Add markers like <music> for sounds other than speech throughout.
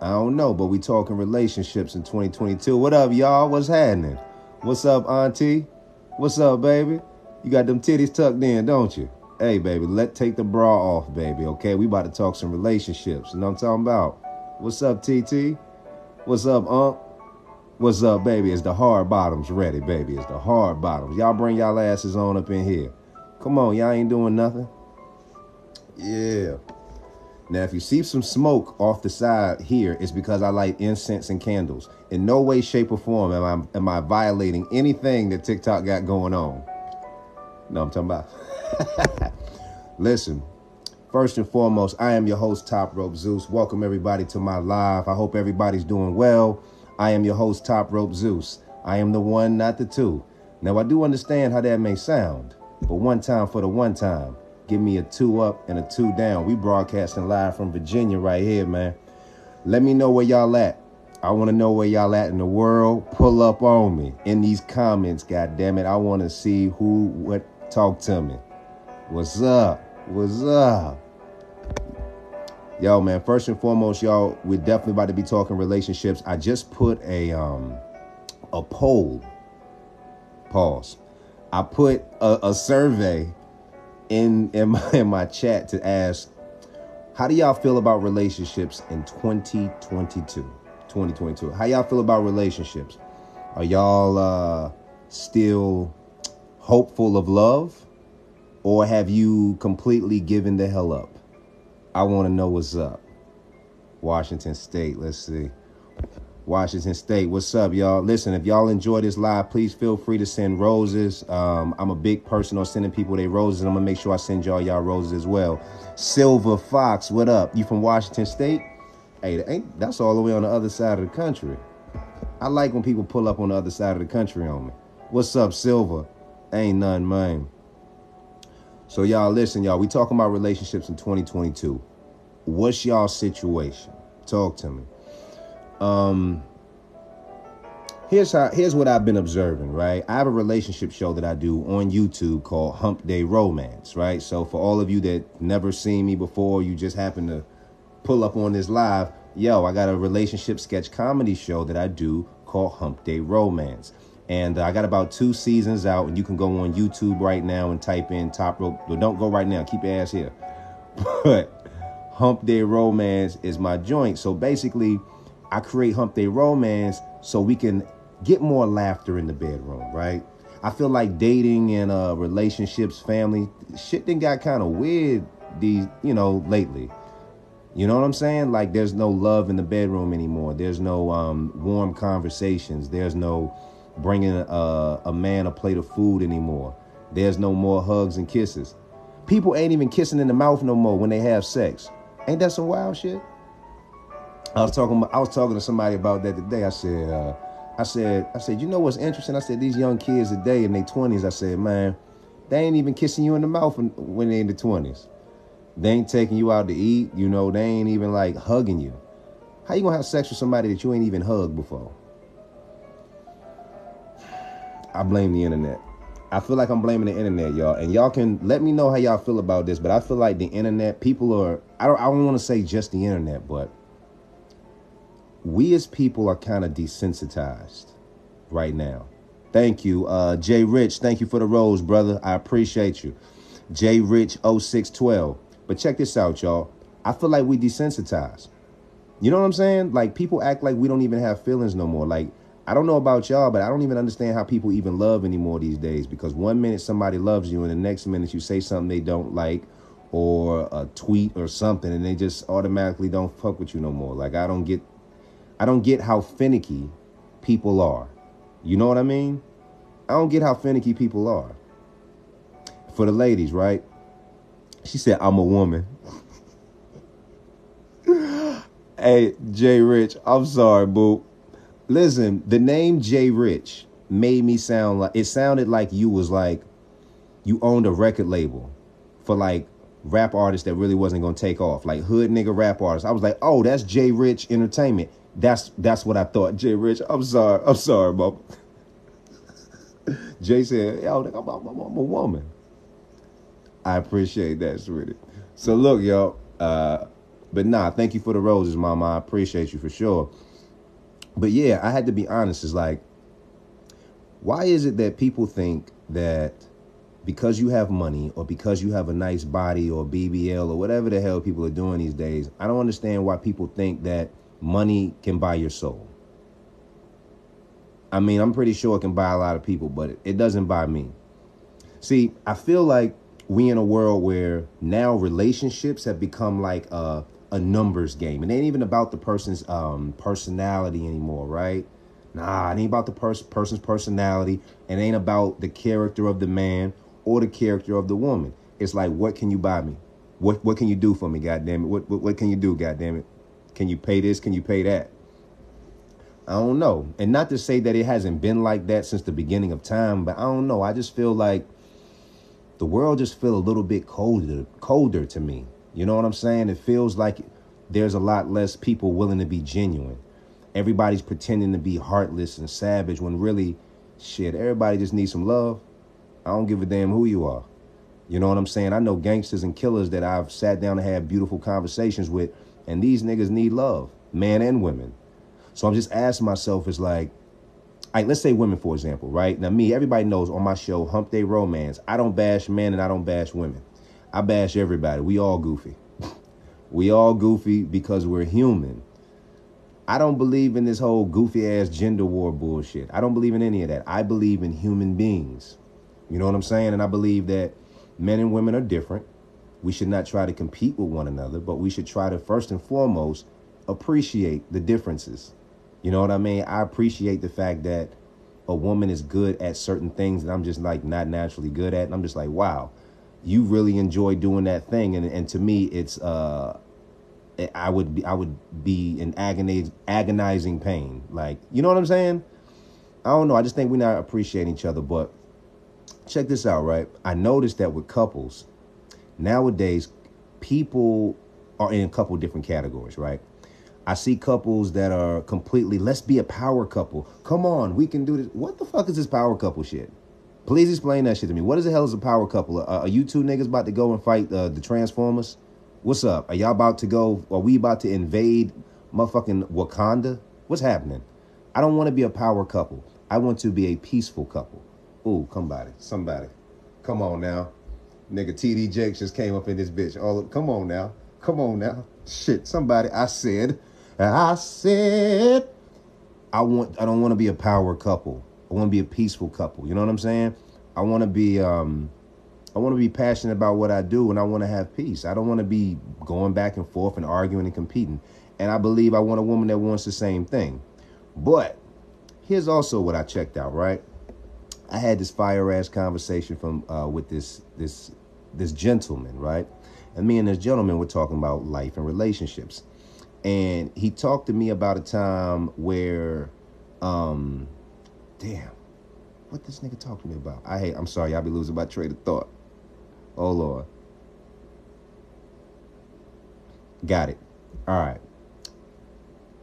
I don't know, but we talking relationships in 2022. What up, y'all? What's happening? What's up, Auntie? What's up, baby? You got them titties tucked in, don't you? Hey, baby, let take the bra off, baby. Okay, we about to talk some relationships. You know what I'm talking about? What's up, TT? What's up, Unc? What's up, baby? Is the hard bottoms ready, baby? Is the hard bottoms. Y'all bring y'all asses on up in here. Come on, y'all ain't doing nothing. Yeah. Now, if you see some smoke off the side here, it's because I light incense and candles. In no way, shape, or form am I, am I violating anything that TikTok got going on. No, I'm talking about. <laughs> Listen, first and foremost, I am your host, Top Rope Zeus. Welcome, everybody, to my live. I hope everybody's doing well. I am your host, Top Rope Zeus. I am the one, not the two. Now, I do understand how that may sound, but one time for the one time. Give me a two up and a two down. We broadcasting live from Virginia right here, man. Let me know where y'all at. I want to know where y'all at in the world. Pull up on me in these comments, God damn it. I want to see who what talk to me. What's up? What's up? Yo, man, first and foremost, y'all, we're definitely about to be talking relationships. I just put a um a poll. Pause. I put a, a survey in in my, in my chat to ask how do y'all feel about relationships in 2022 2022 how y'all feel about relationships? Are y'all uh still hopeful of love? Or have you completely given the hell up? I want to know what's up. Washington state let's see Washington State. What's up, y'all? Listen, if y'all enjoy this live, please feel free to send roses. Um, I'm a big person on sending people their roses. I'm gonna make sure I send y'all y'all roses as well. Silver Fox, what up? You from Washington State? Hey, ain't that's all the way on the other side of the country. I like when people pull up on the other side of the country on me. What's up, Silver? Ain't none, man. So y'all listen, y'all. We talking about relationships in 2022. What's y'all situation? Talk to me um here's how here's what I've been observing, right? I have a relationship show that I do on YouTube called Hump Day Romance, right? So for all of you that never seen me before, you just happen to pull up on this live, yo, I got a relationship sketch comedy show that I do called Hump Day Romance. And uh, I got about two seasons out, and you can go on YouTube right now and type in Top Rope. But don't go right now, keep your ass here. <laughs> But Hump Day Romance is my joint. So basically, I create Hump Day Romance so we can get more laughter in the bedroom, right? I feel like dating and uh, relationships, family, shit then got kind of weird these, you know, lately. You know what I'm saying? Like there's no love in the bedroom anymore. There's no um, warm conversations. There's no bringing a, a man a plate of food anymore. There's no more hugs and kisses. People ain't even kissing in the mouth no more when they have sex. Ain't that some wild shit? I was talking. I was talking to somebody about that today. I said, uh, I said, I said, you know what's interesting? I said these young kids today in their twenties. I said, man, they ain't even kissing you in the mouth when they're in the twenties. They ain't taking you out to eat. You know, they ain't even like hugging you. How you gonna have sex with somebody that you ain't even hugged before? I blame the internet. I feel like I'm blaming the internet, y'all. And y'all can let me know how y'all feel about this. But I feel like the internet, people are. I don't. I don't want to say just the internet, but we as people are kind of desensitized right now. Thank you. Uh, Jay Rich, thank you for the rose, brother. I appreciate you. Jay Rich 0612. But check this out, y'all. I feel like we desensitized. You know what I'm saying? Like people act like we don't even have feelings no more. Like I don't know about y'all, but I don't even understand how people even love anymore these days because one minute somebody loves you and the next minute you say something they don't like or a tweet or something and they just automatically don't fuck with you no more. Like I don't get I don't get how finicky people are. You know what I mean? I don't get how finicky people are. For the ladies, right? She said, I'm a woman. <laughs> hey, Jay Rich, I'm sorry, boo. Listen, the name Jay Rich made me sound like it sounded like you was like you owned a record label for like rap artists that really wasn't gonna take off, like hood nigga rap artists. I was like, oh, that's Jay Rich Entertainment. That's that's what I thought, Jay Rich. I'm sorry. I'm sorry, Bob. <laughs> Jay said, yo, I'm, I'm, I'm, a woman. I appreciate that, sweetie. So look, y'all, uh, but nah, thank you for the roses, mama. I appreciate you for sure. But yeah, I had to be honest. It's like, why is it that people think that because you have money or because you have a nice body or BBL or whatever the hell people are doing these days, I don't understand why people think that money can buy your soul. I mean, I'm pretty sure it can buy a lot of people, but it doesn't buy me. See, I feel like we in a world where now relationships have become like a, a numbers game. It ain't even about the person's um, personality anymore, right? Nah, it ain't about the pers- person's personality. It ain't about the character of the man or the character of the woman. It's like, what can you buy me? What what can you do for me? God damn it! What what, what can you do? God damn it! Can you pay this? Can you pay that? I don't know. And not to say that it hasn't been like that since the beginning of time, but I don't know. I just feel like the world just feel a little bit colder colder to me. You know what I'm saying? It feels like there's a lot less people willing to be genuine. Everybody's pretending to be heartless and savage when really shit, everybody just needs some love. I don't give a damn who you are. You know what I'm saying? I know gangsters and killers that I've sat down and had beautiful conversations with, and these niggas need love, men and women. So I'm just asking myself, it's like, right, let's say women, for example, right? Now, me, everybody knows on my show, Hump Day Romance, I don't bash men and I don't bash women. I bash everybody. We all goofy. <laughs> we all goofy because we're human. I don't believe in this whole goofy ass gender war bullshit. I don't believe in any of that. I believe in human beings. You know what I'm saying? And I believe that men and women are different. We should not try to compete with one another, but we should try to first and foremost appreciate the differences. You know what I mean? I appreciate the fact that a woman is good at certain things that I'm just like not naturally good at. And I'm just like, wow, you really enjoy doing that thing. And and to me, it's uh I would be I would be in agoniz- agonizing pain. Like, you know what I'm saying? I don't know. I just think we're not appreciating each other. But check this out, right? I noticed that with couples, nowadays, people are in a couple different categories, right? I see couples that are completely, let's be a power couple. Come on, we can do this. What the fuck is this power couple shit? Please explain that shit to me. What is the hell is a power couple? Uh, are you two niggas about to go and fight uh, the Transformers? What's up? Are y'all about to go? Are we about to invade motherfucking Wakanda? What's happening? I don't want to be a power couple. I want to be a peaceful couple. Ooh, somebody, somebody. Come on now. Nigga, TD Jakes just came up in this bitch. All come on now. Come on now. Shit, somebody, I said. I said, I want. I don't want to be a power couple. I want to be a peaceful couple. You know what I'm saying? I want to be. Um, I want to be passionate about what I do, and I want to have peace. I don't want to be going back and forth and arguing and competing. And I believe I want a woman that wants the same thing. But here's also what I checked out. Right, I had this fire ass conversation from uh, with this this this gentleman. Right, and me and this gentleman were talking about life and relationships. And he talked to me about a time where um damn what this nigga talked to me about? I hate i'm sorry i'll be losing my train of thought. Oh lord. Got it. All right.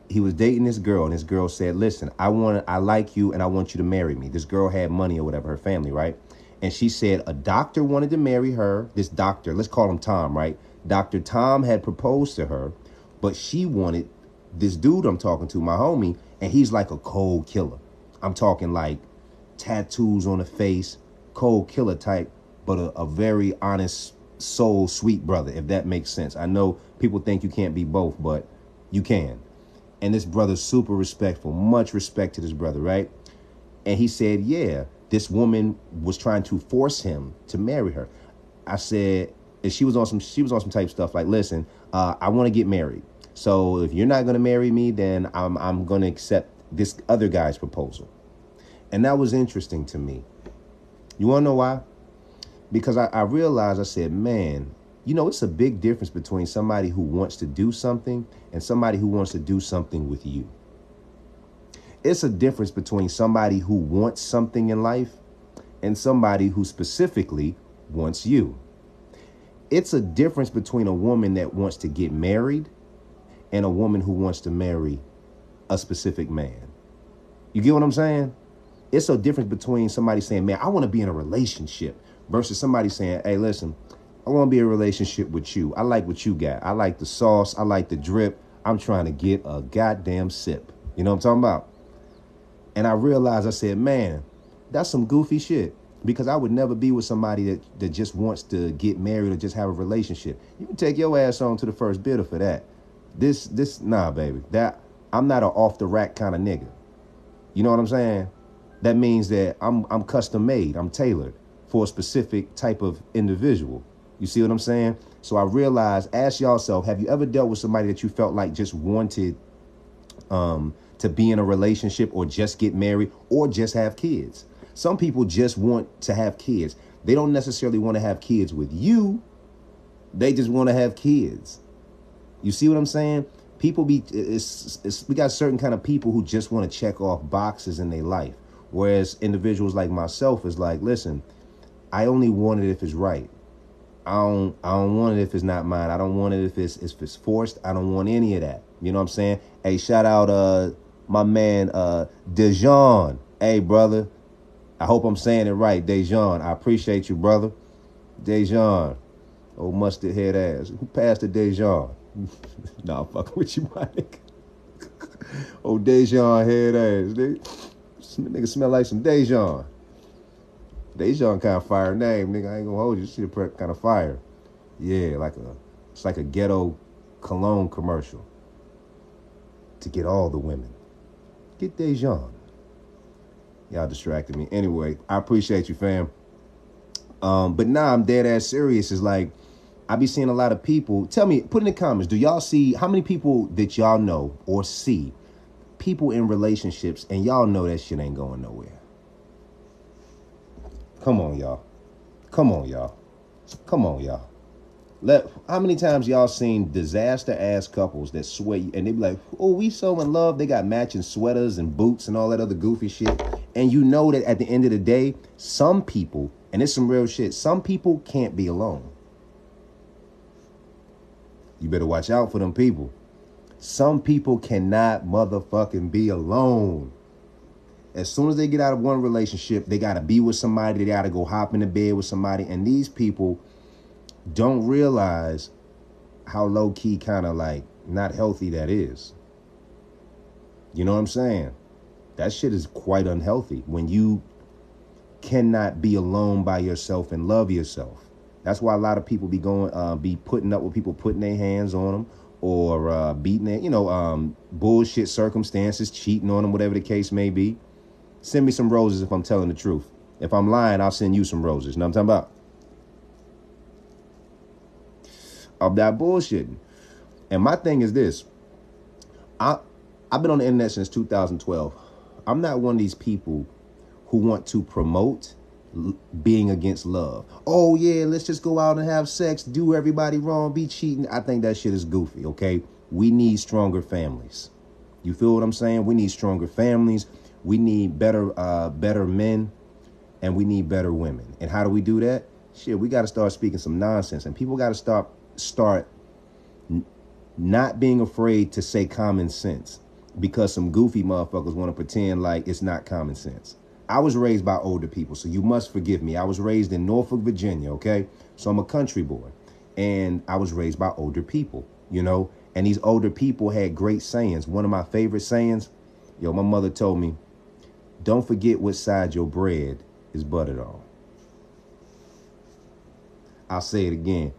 He was dating this girl and this girl said listen i want i like you and i want you to marry me. This girl had money or whatever her family right and she said a doctor wanted to marry her this doctor let's call him tom right dr tom had proposed to her but she wanted this dude I'm talking to, my homie, and he's like a cold killer. I'm talking like tattoos on the face, cold killer type, but a, a very honest soul, sweet brother, if that makes sense. I know people think you can't be both, but you can. And this brother's super respectful, much respect to this brother, right? And he said, yeah, this woman was trying to force him to marry her. I said, and she was on some, she was on some type stuff like, listen, uh, I want to get married. So if you're not going to marry me, then I'm I'm going to accept this other guy's proposal. And that was interesting to me. You want to know why? Because I, I realized I said, man, you know, it's a big difference between somebody who wants to do something and somebody who wants to do something with you. It's a difference between somebody who wants something in life and somebody who specifically wants you. It's a difference between a woman that wants to get married and a woman who wants to marry a specific man. You get what I'm saying? It's a difference between somebody saying, man, I want to be in a relationship versus somebody saying, hey, listen, I want to be in a relationship with you. I like what you got. I like the sauce. I like the drip. I'm trying to get a goddamn sip. You know what I'm talking about? And I realized, I said, man, that's some goofy shit. Because I would never be with somebody that, that just wants to get married or just have a relationship. You can take your ass on to the first bidder for that. This, this, nah, baby. That I'm not an off the rack kind of nigga. You know what I'm saying? That means that I'm I'm custom made. I'm tailored for a specific type of individual. You see what I'm saying? So I realized, ask yourself, have you ever dealt with somebody that you felt like just wanted um, to be in a relationship or just get married or just have kids? Some people just want to have kids. They don't necessarily want to have kids with you. They just want to have kids. You see what I'm saying? People be it's, it's we got certain kind of people who just want to check off boxes in their life. Whereas individuals like myself is like, listen, I only want it if it's right. I don't I don't want it if it's not mine. I don't want it if it's if it's forced. I don't want any of that. You know what I'm saying? Hey, shout out uh my man uh Dejon. Hey brother. I hope I'm saying it right. Dejon. I appreciate you, brother. Dejon. Oh mustard head ass. Who passed the Dejon? <laughs> nah, I'm fucking with you, my nigga. <laughs> oh Dejon head ass, nigga. Nigga smell like some Dejon. Dejon kind of fire name, nigga. I ain't gonna hold you. Shit prep kind of fire. Yeah, like a it's like a ghetto cologne commercial. To get all the women. Get Dejon. Y'all distracted me. Anyway, I appreciate you, fam. Um, but now I'm dead ass serious. Is like I be seeing a lot of people. Tell me, put in the comments, do y'all see how many people that y'all know or see people in relationships and y'all know that shit ain't going nowhere? Come on, y'all. Come on, y'all. Come on, y'all. Let how many times y'all seen disaster ass couples that sweat and they be like, oh, we so in love. They got matching sweaters and boots and all that other goofy shit. And you know that at the end of the day, some people, and it's some real shit, some people can't be alone. You better watch out for them people. Some people cannot motherfucking be alone. As soon as they get out of one relationship, they got to be with somebody. They got to go hop in the bed with somebody. And these people don't realize how low key, kind of like not healthy that is. You know what I'm saying? That shit is quite unhealthy when you cannot be alone by yourself and love yourself. That's why a lot of people be going, uh, be putting up with people putting their hands on them or uh, beating it, you know, um, bullshit circumstances, cheating on them, whatever the case may be. Send me some roses if I'm telling the truth. If I'm lying, I'll send you some roses. You know what I'm talking about? I'm not bullshitting. And my thing is this. I I've been on the internet since 2012. I'm not one of these people who want to promote being against love. Oh yeah, let's just go out and have sex, do everybody wrong, be cheating. I think that shit is goofy, okay? We need stronger families. You feel what I'm saying? We need stronger families. We need better uh, better men and we need better women. And how do we do that? Shit, we got to start speaking some nonsense and people got to start start not being afraid to say common sense because some goofy motherfuckers want to pretend like it's not common sense. I was raised by older people, so you must forgive me. I was raised in Norfolk, Virginia, okay? So I'm a country boy. And I was raised by older people, you know? And these older people had great sayings. One of my favorite sayings, yo, my mother told me, don't forget what side your bread is buttered on. I'll say it again.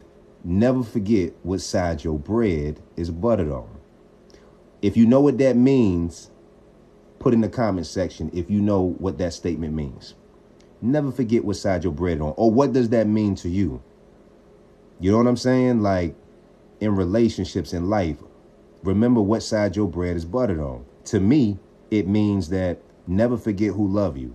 Never forget what side your bread is buttered on. If you know what that means, put in the comment section if you know what that statement means. Never forget what side your bread is on. Or what does that mean to you? You know what I'm saying? Like in relationships in life, remember what side your bread is buttered on. To me, it means that Never forget who love you.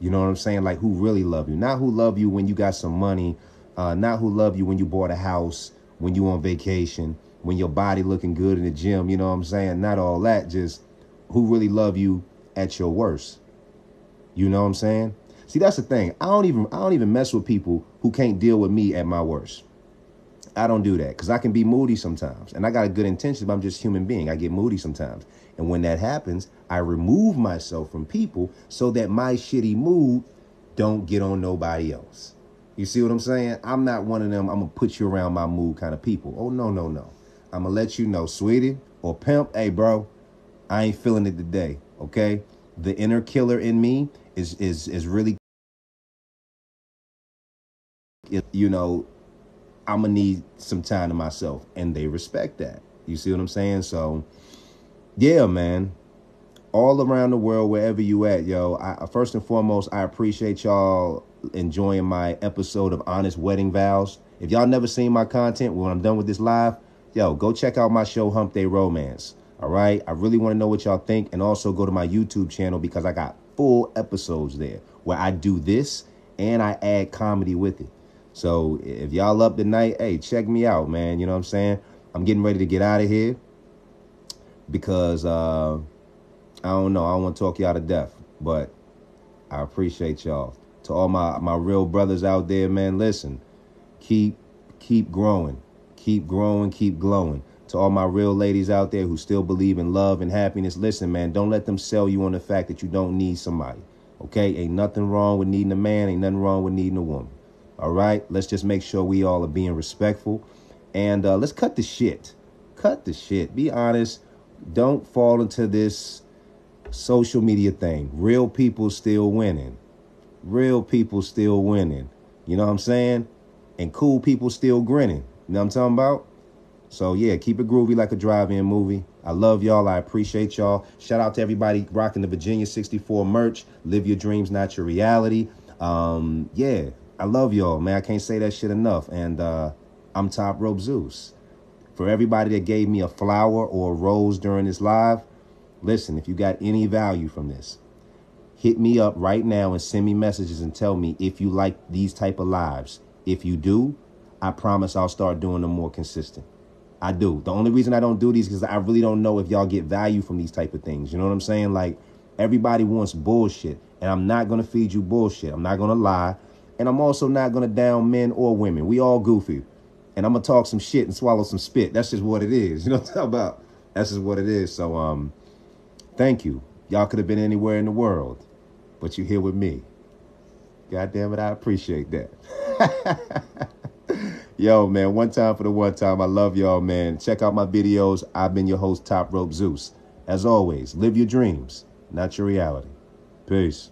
You know what I'm saying? Like who really love you. Not who love you when you got some money. Uh, not who love you when you bought a house, when you on vacation, when your body looking good in the gym. You know what I'm saying? Not all that. Just who really love you at your worst. You know what I'm saying? See, that's the thing. I don't even I don't even mess with people who can't deal with me at my worst. I don't do that because I can be moody sometimes. And I got a good intention, but I'm just human being. I get moody sometimes. And when that happens, I remove myself from people so that my shitty mood don't get on nobody else. You see what I'm saying? I'm not one of them, I'm gonna put you around my mood kind of people. Oh, no, no, no. I'm gonna let you know, sweetie or pimp, hey, bro, I ain't feeling it today, okay? The inner killer in me is is is really you know, I'm gonna need some time to myself, and they respect that. You see what I'm saying? So, yeah, man. All around the world, wherever you at, yo. I, first and foremost, I appreciate y'all enjoying my episode of Honest Wedding Vows. If y'all never seen my content when I'm done with this live, yo, go check out my show Hump Day Romance. All right. I really want to know what y'all think, and also go to my YouTube channel because I got full episodes there where I do this and I add comedy with it. So if y'all up tonight, hey, check me out, man. You know what I'm saying? I'm getting ready to get out of here because uh, I don't know. I don't want to talk y'all to death, but I appreciate y'all. To all my my real brothers out there, man, listen, keep keep growing, keep growing, keep glowing. To all my real ladies out there who still believe in love and happiness, listen, man, don't let them sell you on the fact that you don't need somebody. Okay, ain't nothing wrong with needing a man, ain't nothing wrong with needing a woman. All right, let's just make sure we all are being respectful, and uh, let's cut the shit. Cut the shit. Be honest. Don't fall into this social media thing. Real people still winning. Real people still winning. You know what I'm saying? And cool people still grinning. You know what I'm talking about? So yeah, keep it groovy like a drive-in movie. I love y'all. I appreciate y'all. Shout out to everybody rocking the Virginia 64 merch. Live your dreams, not your reality. Um, yeah, I love y'all, man. I can't say that shit enough. And uh, I'm Top Rope Zeus. For everybody that gave me a flower or a rose during this live, listen, if you got any value from this, hit me up right now and send me messages and tell me if you like these type of lives. If you do, I promise I'll start doing them more consistent. I do. The only reason I don't do these is I really don't know if y'all get value from these type of things. You know what I'm saying? Like everybody wants bullshit, and I'm not gonna feed you bullshit. I'm not gonna lie. And I'm also not going to down men or women. We all goofy. And I'm to talk some shit and swallow some spit. That's just what it is. <laughs> You know what I'm talking about? That's just what it is. So, um, thank you. Y'all could have been anywhere in the world, but you're here with me. God damn it, I appreciate that. <laughs> Yo, man, one time for the one time. I love y'all, man. Check out my videos. I've been your host, Top Rope Zeus. As always, live your dreams, not your reality. Peace.